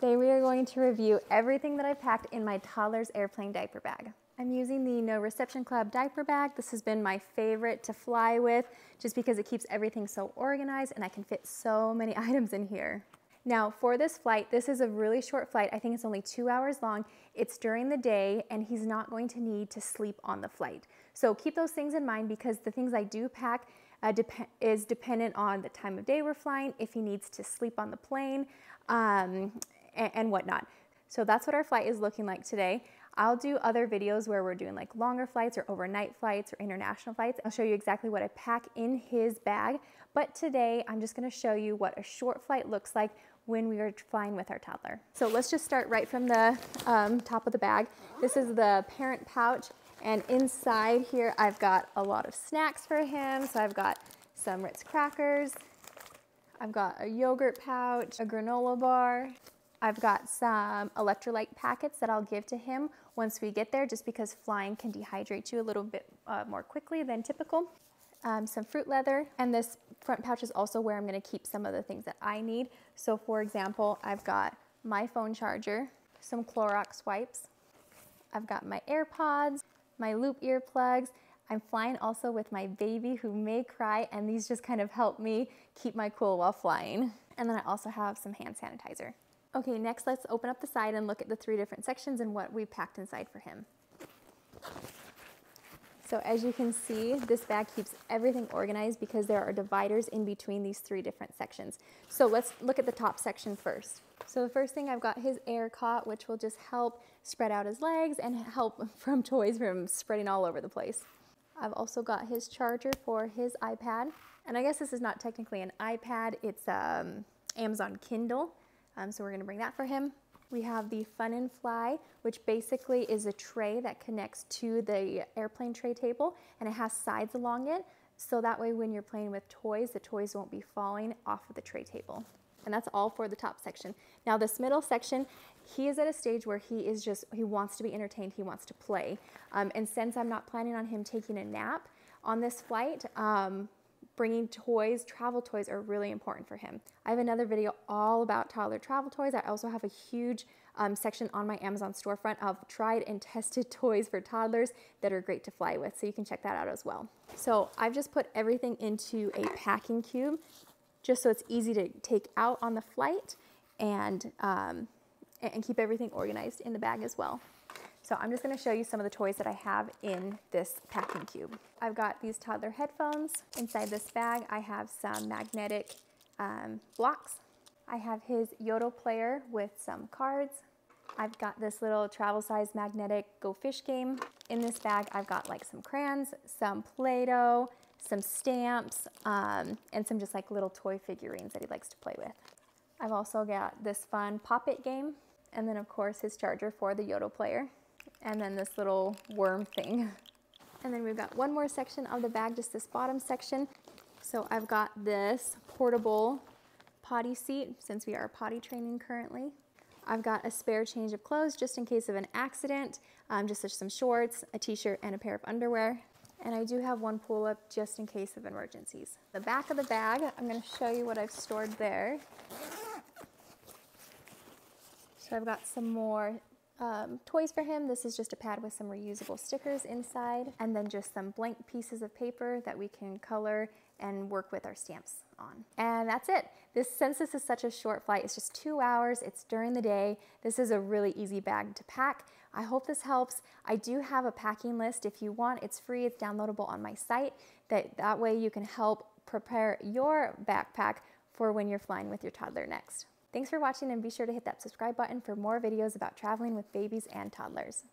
Today we are going to review everything that I packed in my toddler's airplane diaper bag. I'm using the No Reception Club diaper bag. This has been my favorite to fly with just because it keeps everything so organized and I can fit so many items in here. Now for this flight, this is a really short flight. I think it's only two hours long. It's during the day and he's not going to need to sleep on the flight. So keep those things in mind because the things I do pack uh, dep is dependent on the time of day we're flying, if he needs to sleep on the plane, um, and, and whatnot. So that's what our flight is looking like today. I'll do other videos where we're doing like longer flights or overnight flights or international flights. I'll show you exactly what I pack in his bag. But today I'm just gonna show you what a short flight looks like when we are flying with our toddler. So let's just start right from the um, top of the bag. This is the parent pouch and inside here I've got a lot of snacks for him. So I've got some Ritz crackers, I've got a yogurt pouch, a granola bar, I've got some electrolyte packets that I'll give to him once we get there just because flying can dehydrate you a little bit uh, more quickly than typical. Um, some fruit leather and this front pouch is also where I'm going to keep some of the things that I need. So for example, I've got my phone charger, some Clorox wipes, I've got my AirPods, my loop earplugs, I'm flying also with my baby who may cry and these just kind of help me keep my cool while flying. And then I also have some hand sanitizer. Okay, next let's open up the side and look at the three different sections and what we packed inside for him. So as you can see, this bag keeps everything organized because there are dividers in between these three different sections. So let's look at the top section first. So the first thing I've got his air cot, which will just help spread out his legs and help from toys from spreading all over the place. I've also got his charger for his iPad. And I guess this is not technically an iPad, it's um, Amazon Kindle. Um, so we're gonna bring that for him. We have the Fun and Fly, which basically is a tray that connects to the airplane tray table and it has sides along it. So that way when you're playing with toys, the toys won't be falling off of the tray table. And that's all for the top section. Now this middle section, he is at a stage where he is just, he wants to be entertained, he wants to play. Um, and since I'm not planning on him taking a nap on this flight, um, bringing toys, travel toys are really important for him. I have another video all about toddler travel toys. I also have a huge um, section on my Amazon storefront of tried and tested toys for toddlers that are great to fly with, so you can check that out as well. So I've just put everything into a packing cube just so it's easy to take out on the flight and, um, and keep everything organized in the bag as well. So I'm just gonna show you some of the toys that I have in this packing cube. I've got these toddler headphones. Inside this bag, I have some magnetic um, blocks. I have his Yoto player with some cards. I've got this little travel size magnetic Go Fish game. In this bag, I've got like some crayons, some Play-Doh, some stamps, um, and some just like little toy figurines that he likes to play with. I've also got this fun Pop It game, and then of course his charger for the Yoto player and then this little worm thing. And then we've got one more section of the bag, just this bottom section. So I've got this portable potty seat since we are potty training currently. I've got a spare change of clothes just in case of an accident, um, just some shorts, a t-shirt, and a pair of underwear. And I do have one pull-up just in case of emergencies. The back of the bag, I'm gonna show you what I've stored there. So I've got some more um, toys for him. This is just a pad with some reusable stickers inside and then just some blank pieces of paper that we can color and work with our stamps on. And that's it. This, since this is such a short flight, it's just two hours, it's during the day. This is a really easy bag to pack. I hope this helps. I do have a packing list if you want. It's free, it's downloadable on my site. That, that way you can help prepare your backpack for when you're flying with your toddler next. Thanks for watching and be sure to hit that subscribe button for more videos about traveling with babies and toddlers.